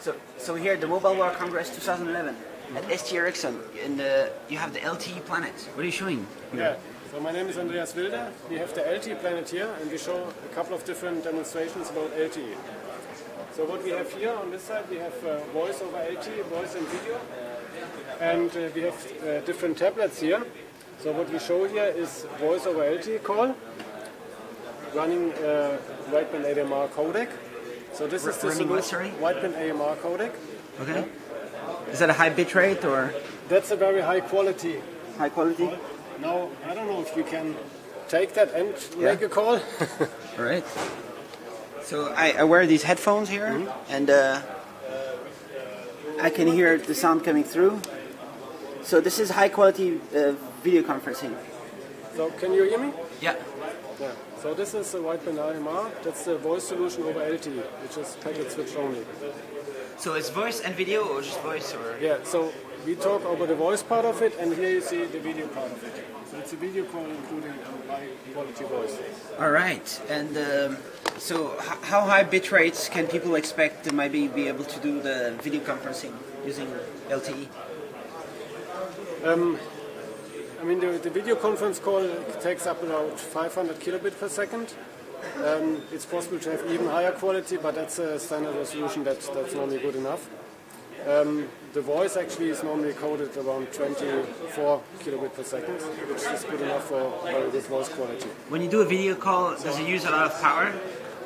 So, so here at the Mobile World Congress 2011 at ST Ericsson, and uh, you have the LTE Planet. What are you showing? Yeah. So my name is Andreas Wilder. We have the LTE Planet here, and we show a couple of different demonstrations about LTE. So what we have here on this side, we have uh, voice over LTE, voice and video, and uh, we have uh, different tablets here. So what we show here is voice over LTE call, running uh, wideband AMR codec. So this is the solution, wideband AMR codec. Okay. Is that a high bit rate or That's a very high quality. high quality? Now I don't know if you can take that and Yeah. make a call. All right. So I, I wear these headphones here, Mm-hmm. and uh, I can hear the sound coming through. So this is high quality uh, video conferencing. so can you hear me? Yeah. Yeah. So this is a wideband AMR. That's the voice solution over LTE, which is packet switch only. So it's voice and video, or just voice, or Yeah. So we talk over the voice part of it, and here you see the video part of it. So it's a video call including high quality voice. All right. And um, so, h- how high bit rates can people expect to maybe be able to do the video conferencing using? LTE? I mean, the, the video conference call takes up about 500 kilobit per second. Um, it's possible to have even higher quality, but that's a standard resolution that's, that's normally good enough. Um, the voice actually is normally coded around 24 kilobit per second, which is good enough for very good voice quality. When you do a video call, does it use a lot of power?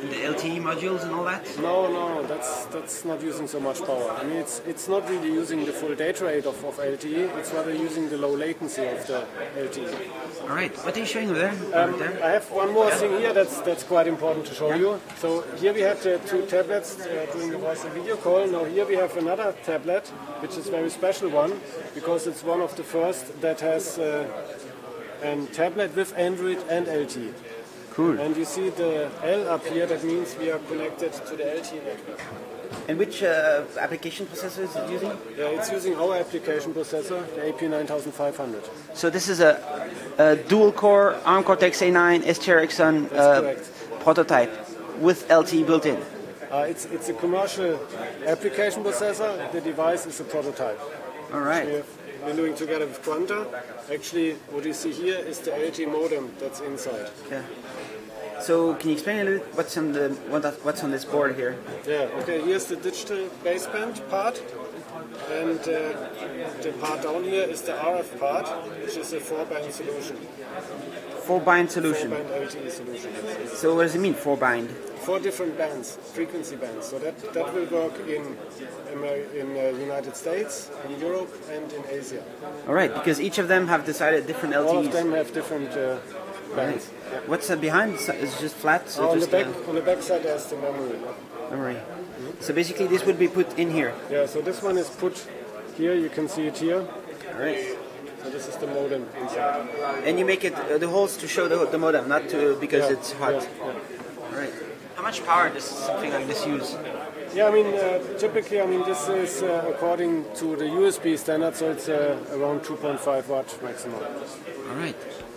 The LTE modules and all that? No, no, that's that's not using so much power. I mean, it's it's not really using the full data rate of, of LTE. It's rather using the low latency of the LTE. All right. What are you showing there? Um, there? I have one more thing here that's that's quite important to show you. So here we have the two tablets uh, doing the voice and video call. Now here we have another tablet, which is a very special one because it's one of the first that has uh, a tablet with Android and LTE. Cool. And you see the L up here. That means we are connected to the LTE network. And which uh, application processor is it using? Yeah, it's using our application processor, the AP9500. So this is a, a dual-core ARM Cortex-A9 ST Ericsson uh, prototype with LTE built in. Uh, it's it's a commercial application processor. The device is a prototype. All We right. have been doing together with Quanta. Actually, what you see here is the LTE modem that's inside. Yeah. So can you explain a little bit what's on the what, what's on this board here? Yeah, okay, here's the digital baseband part. And uh, the part down here is the RF part, which is a four-band solution. Four bind solution. Four-band LTE solution. So what does it mean? Four bind. Four different bands, frequency bands. So that, that will work in in uh, United States, in Europe, and in Asia. All right, because each of them have decided different All of them have different uh, bands. What's uh, behind? Is it just flat? So on the back, uh, on the back side, there's the memory. memory. So basically, this would be put in here. Yeah, so this one is put here. You can see it here. All right. So this is the modem inside. And you make it uh, the holes to show the, the modem, not to because Yeah, it's hot. yeah, yeah. All right. How much power does something like this use? Yeah, I mean, uh, typically, I mean, this is uh, according to the USB standard, so it's uh, around 2.5 watt maximum. All right.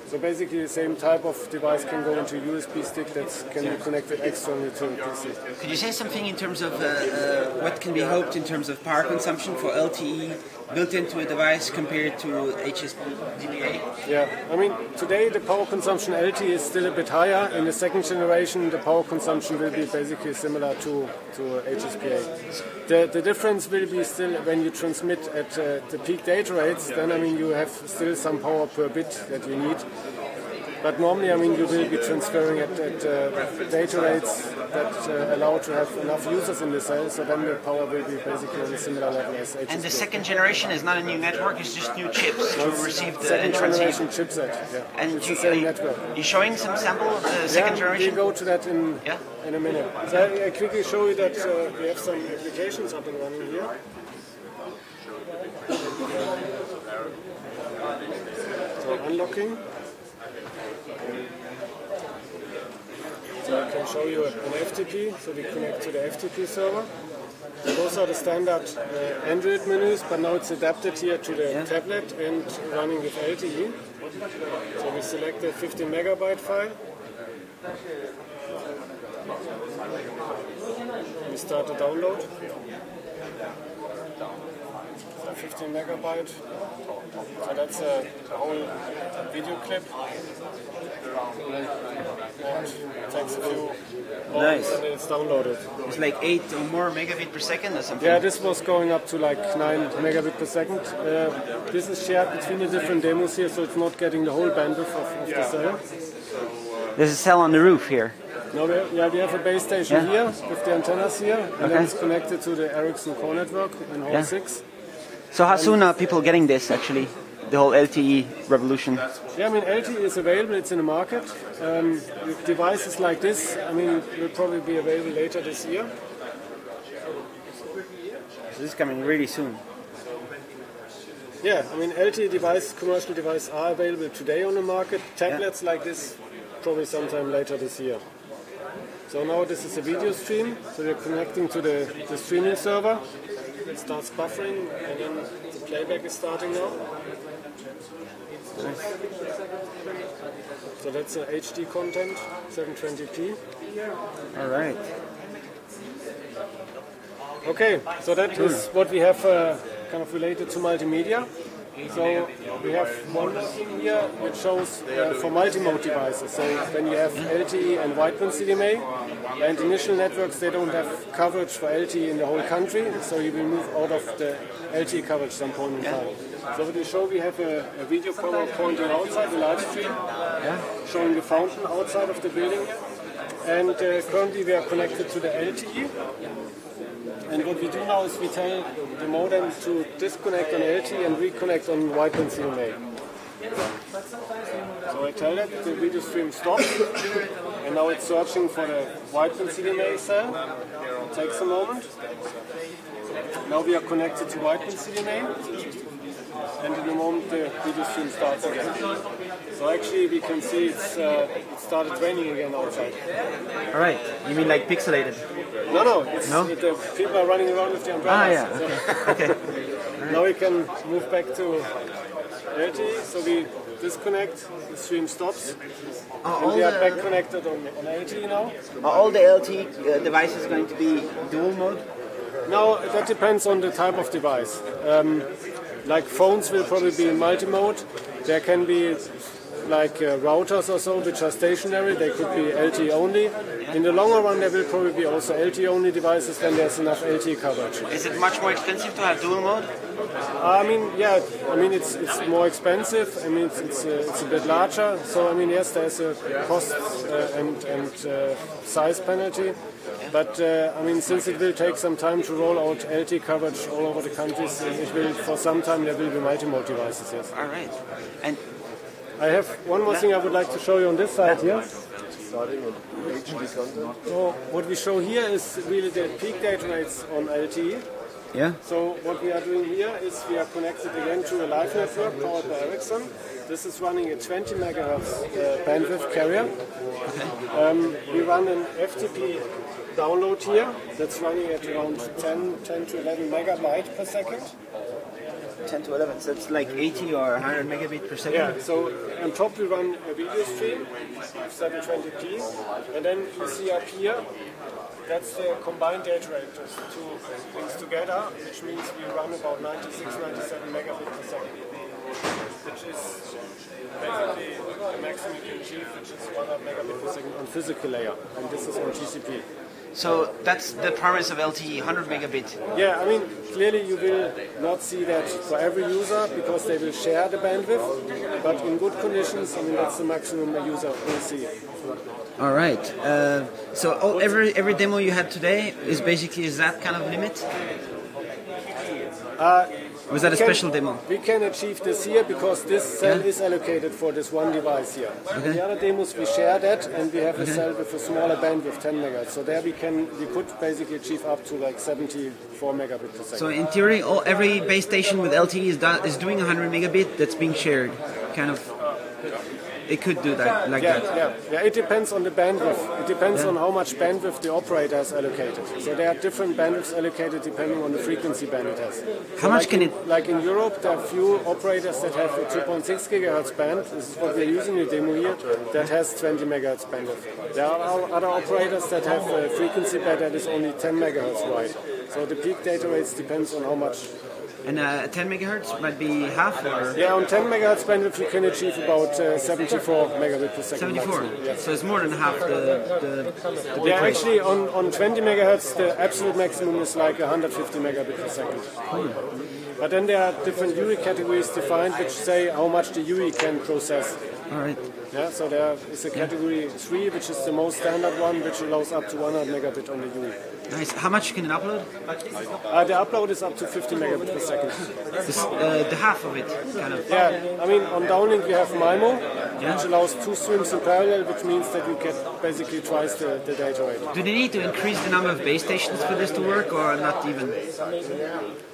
So basically, the same type of device can go into USB stick that can be connected externally to a PC. Could you say something in terms of uh, uh, what can be hoped in terms of power consumption for LTE built into a device compared to HSDPA? Yeah, I mean, today the power consumption LTE is still a bit higher. In the second generation, the power consumption will be basically similar to, to HSPA. The, the difference will be still when you transmit at uh, the peak data rates, then I mean, you have still some power per bit that you need. But normally, I mean, you will be transferring at, at uh, data rates that uh, allow to have enough users in the cell, so then the power will be basically on a similar level as. And the second generation is not a new network; it's just new chips to receive the second generation chipset. Yeah. And it's you, the same are network. you showing some sample of the second yeah, generation? We'll go to that in, Yeah. in a minute. So I, I quickly show you that uh, we have some applications up and running here. So unlocking. So I can show you an FTP, so we connect to the FTP server. So those are the standard uh, Android menus, but now it's adapted here to the Yeah. tablet and running with LTE. So we select the 50 megabyte file. We start the download. So 15 megabyte. So that's a, whole video clip. And it takes a few Nice. and it's downloaded. It's like 8 or more megabit per second or something. Yeah, this was going up to like 9 megabit per second. Uh, this is shared between the different demos here, so it's not getting the whole bandwidth of, of the cell. There's a cell on the roof here. No, we have, yeah, we have a base station Yeah. here with the antennas here, and Okay. then it's connected to the Ericsson core network in Hall Yeah. 6. So how soon are people getting this actually? The whole LTE revolution. Yeah, I mean, LTE is available, it's in the market. Um, devices like this, I mean, will probably be available later this year. So This is coming really soon. Yeah, I mean, LTE devices, commercial devices are available today on the market. Tablets like this, probably sometime later this year. So now this is a video stream, so we're connecting to the, the streaming server. It starts buffering, and then the playback is starting now. Nice. So that's the HD content, 720p. All right. Okay, so that is what we have uh, kind of related to multimedia. So we have one thing here which shows uh, for multi-mode devices. So when you have LTE and wideband CDMA, and initial networks they don't have coverage for LTE in the whole country, so you will move out of the LTE coverage some point in time. So what we show, we have a, a video camera pointing outside the live stream, showing the fountain outside of the building. And uh, currently we are connected to the LTE. And what we do now is we tell the modem to disconnect on LTE and reconnect on wideband CDMA. So I tell it the video stream stops, and now it's searching for the wideband CDMA cell. It takes a moment. Now we are connected to wideband CDMA, and in a moment the video stream starts again. So actually we can see it's, uh, it started raining again outside. All right. You mean like pixelated? No, no, it's, No? the people are running around with the Ah, umbrellas. yeah. So- Okay. okay. Now we can move back to LTE, so we disconnect, the stream stops, Are and all we are the, back connected on, on LTE now. are all the LTE uh, devices going to be dual mode? Now that depends on the type of device. Um, like phones will probably be in multi-mode. There can be like uh, routers or so which are stationary. They could be LTE only. In the longer run, there will probably be also LTE only devices when there's enough LTE coverage. Is it much more expensive to have dual mode? I mean, yeah. I mean, it's it's more expensive. I mean, it's it's, uh, it's a bit larger. So I mean, yes, there's a cost uh, and and uh, size penalty. But uh, I mean, since it will take some time to roll out LTE coverage all over the countries, it will for some time there will be multi-mode devices. Yes. All right. And I have one more thing I would like to show you on this side here. So what we show here is really the peak data rates on LTE. yeah. So what we are doing here is we are connected again to a live network powered by Ericsson. This is running a 20 megahertz uh, bandwidth carrier. Um, we run an FTP download here that's running at around 10, 10 to 11 megabyte per second. 10 to 11. So it's like 80 or 100 megabit per second. Yeah, so on top we run a video stream, of 720p, and then you see up here, that's the combined data rate, those two things together, which means we run about 96, 97 megabit per second, which is basically the maximum you can achieve, which is 100 megabit per second on physical layer, and this is on TCP. So that's the promise of LTE, 100 megabit. Yeah, I mean, clearly you will not see that for every user because they will share the bandwidth, but in good conditions, I mean, that's the maximum a user will see. All right. Uh, so all, every every demo you had today is basically is that kind of limit? Was that a can- special demo? We can achieve this here because this cell Yeah. is allocated for this one device here. Okay. The other demos we share that and we have a cell with a smaller bandwidth, 10 megahertz. So there we can we could basically achieve up to like 74 megabit per second. So in theory, all, every base station with LTE is, do, is doing 100 megabit that's being shared. Kind of, it could do that like yeah, that. yeah, yeah. It depends on the bandwidth. It depends on how much bandwidth the operator has allocated. So there are different bandwidths allocated depending on the frequency band it has. How So much like can in, it- Like in Europe, there are few operators that have a 2.6 gigahertz band. This is what we're using in the demo here. That has 20 megahertz bandwidth. There are other operators that have a frequency band that is only 10 megahertz wide. So the peak data rates depends on how much. And uh, 10 megahertz might be half or Yeah, on 10 megahertz bandwidth you can achieve about uh, 74 megabit per second. 74. maximum. Yes. So it's more than half the, the, the Yeah, actually on, on 20 megahertz the absolute maximum is like 150 megabit per second. But then there are different UE categories defined which say how much the UE can process. All right. Yeah, so there is a category 3 which is the most standard one which allows up to 100 megabit on the UE. Nice. How much can it upload? Uh, the upload is up to 50 megabits per second. This, uh, the half of it, kind of. Yeah, I mean on downlink we have MIMO Yeah. which allows two streams in parallel which means that you get basically twice the, the data rate. Do they need to increase the number of base stations for this to work, or not even?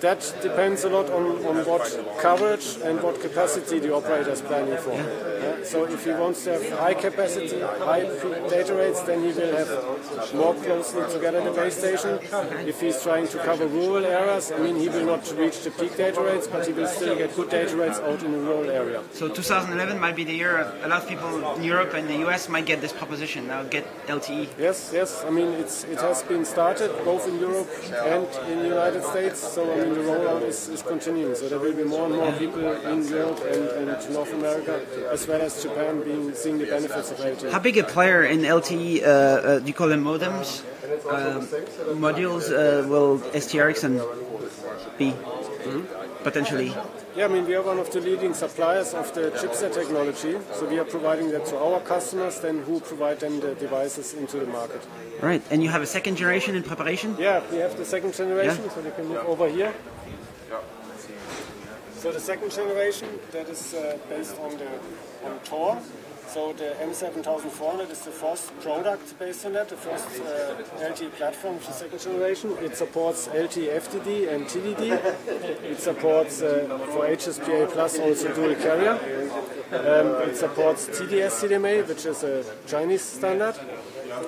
That depends a lot on, on what coverage and what capacity the operator is planning for. Yeah, So if he wants to have high capacity, high data rates, then he will have more closely together the base station. If he's trying to cover rural areas, I mean, he will not reach the peak data rates, but he will still get good data rates out in the rural area. So 2011 might be the year a lot of people in Europe and the US might get this proposition. Now get. LTE. Yes, yes. I mean, it's it has been started both in Europe and in the United States. So I mean, the rollout is, is continuing. So there will be more and more people in Europe and, and North America, as well as Japan, being seeing the benefits of LTE. How big a player in LTE? Uh, uh, do you call them modems? Uh, modules uh, will ST Ericsson be potentially? Yeah, I mean, we are one of the leading suppliers of the chipset technology. So we are providing that to our customers, then who provide them the devices into the market. Right. And you have a second generation in preparation? Yeah, we have the second generation, Yeah. so they can move over here. So the second generation that is uh, based on the on Thor. So the M7400 is the first product based on that, the first uh, LTE platform, the second generation. It supports LTE FDD and TDD. It supports uh, for HSPA Plus also dual carrier. Um, it supports TDS CDMA, which is a Chinese standard.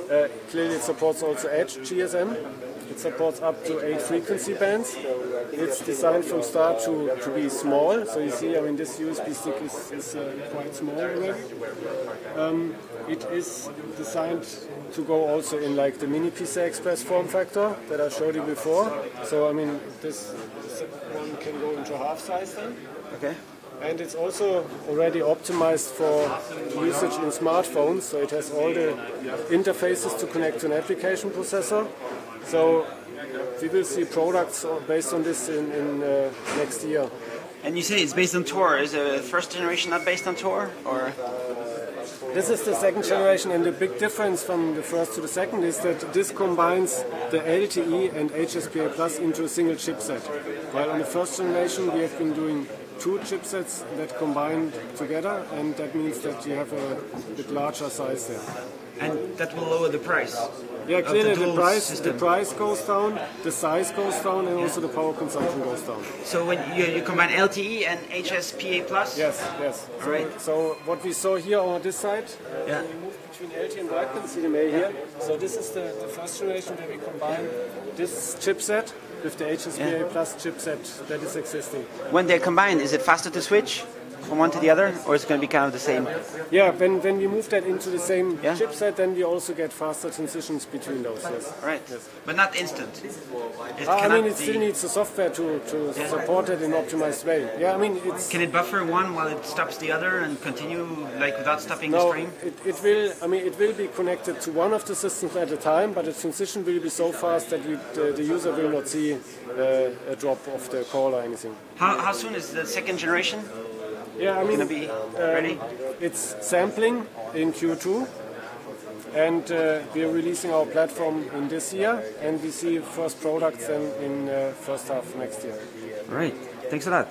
Uh, clearly, it supports also Edge GSM. It supports up to eight frequency bands. It's designed from start to, to be small. So you see, I mean, this USB stick is, is uh, quite small already. Um, it is designed to go also in like the mini PCI Express form factor that I showed you before. So I mean, this, this one can go into half size then. Okay. And it's also already optimized for usage in smartphones, so it has all the interfaces to connect to an application processor. So we will see products based on this in, in uh, next year. And you say it's based on Thor. Is the first generation not based on Thor? Or This is the second generation, and the big difference from the first to the second is that this combines the LTE and HSPA Plus into a single chipset. While on the first generation we have been doing two chipsets that combine together, and that means that you have a bit larger size there. and that will lower the price. Yeah, the clearly the dual price the price goes down, the size goes down, and also the power consumption goes down. So when you, you combine LTE and HSPA plus. Yes, yes. So, Alright. so what we saw here on this side, Yeah. we moved between LTE and Wi-Fi CDMA here. So this is the, the first generation where we combine this chipset with the HSPA Yeah. Plus chipset that is existing. When they're combined, is it faster to switch from one to the other, or is it going to be kind of the same? Yeah, when, when we move that into the same Yeah. chipset, then we also get faster transitions between those. Yes. Right. yes. But not instant. It Ah, I mean, it still needs the software to, to support it in an optimized way. Yeah, I mean, it's Can it buffer one while it stops the other and continue like without stopping the No, stream? it, it will. I mean, it will be connected to one of the systems at a time, but the transition will be so fast that the, the user will not see uh, a drop of the call or anything. How, how soon is the second generation Yeah, I mean, going to be ready? it's sampling in Q2, and uh, we are releasing our platform in this year, and we see first products then in uh, first half next year. Right. Thanks a lot.